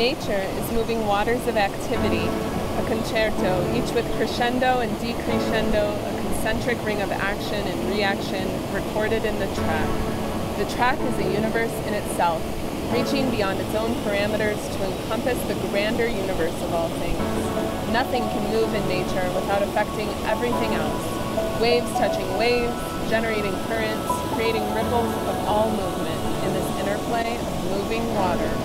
Nature is moving waters of activity, a concerto, each with crescendo and decrescendo, a concentric ring of action and reaction recorded in the track. The track is a universe in itself, reaching beyond its own parameters to encompass the grander universe of all things. Nothing can move in nature without affecting everything else. Waves touching waves, generating currents, creating ripples of all movement in this interplay of moving water.